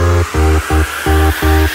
フフフフ。